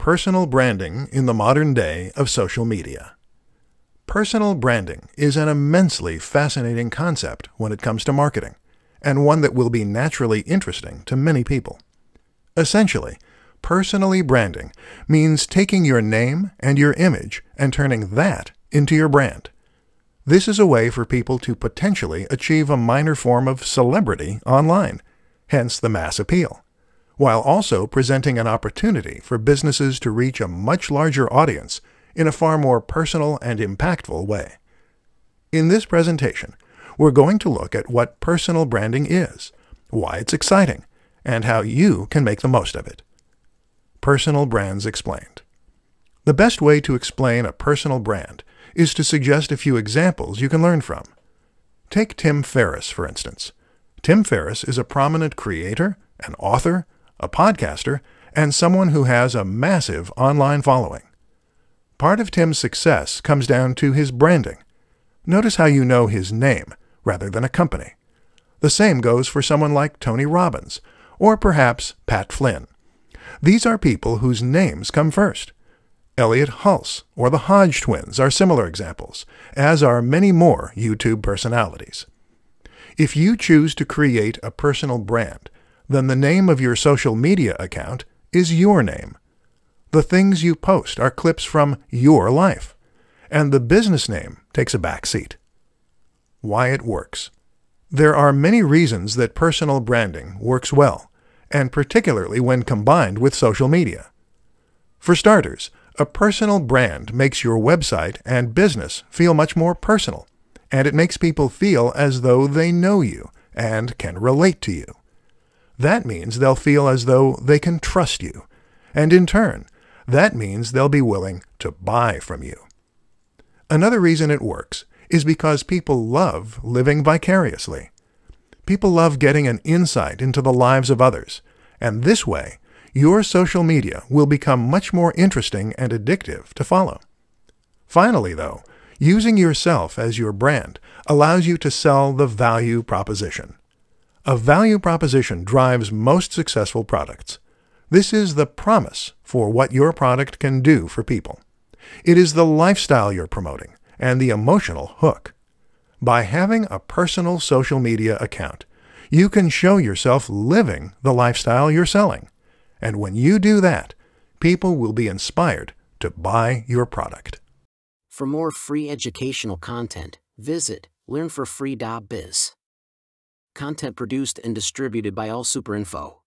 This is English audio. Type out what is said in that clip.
Personal Branding in the Modern Day of Social Media. Personal branding is an immensely fascinating concept when it comes to marketing, and one that will be naturally interesting to many people. Essentially, personally branding means taking your name and your image and turning that into your brand. This is a way for people to potentially achieve a minor form of celebrity online, hence the mass appeal, while also presenting an opportunity for businesses to reach a much larger audience in a far more personal and impactful way. In this presentation, we're going to look at what personal branding is, why it's exciting, and how you can make the most of it. Personal Brands Explained The best way to explain a personal brand is to suggest a few examples you can learn from. Take Tim Ferriss, for instance. Tim Ferriss is a prominent creator, an author, a podcaster, and someone who has a massive online following. Part of Tim's success comes down to his branding. Notice how you know his name rather than a company. The same goes for someone like Tony Robbins, or perhaps Pat Flynn. These are people whose names come first. Elliott Hulse or the Hodge twins are similar examples, as are many more YouTube personalities. If you choose to create a personal brand, then the name of your social media account is your name. The things you post are clips from your life, and the business name takes a back seat. Why it works. There are many reasons that personal branding works well, and particularly when combined with social media. For starters, a personal brand makes your website and business feel much more personal, and it makes people feel as though they know you and can relate to you. That means they'll feel as though they can trust you, and in turn, that means they'll be willing to buy from you. Another reason it works is because people love living vicariously. People love getting an insight into the lives of others, and this way, your social media will become much more interesting and addictive to follow. Finally, though, using yourself as your brand allows you to sell the value proposition. A value proposition drives most successful products. This is the promise for what your product can do for people. It is the lifestyle you're promoting and the emotional hook. By having a personal social media account, you can show yourself living the lifestyle you're selling. And when you do that, people will be inspired to buy your product. For more free educational content, visit learnforfree.biz. Content produced and distributed by AllSuperInfo.